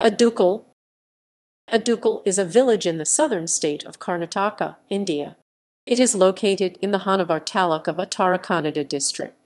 Adukal Adukal is a village in the southern state of Karnataka, India. It is located in the Honavar taluk of Uttara district.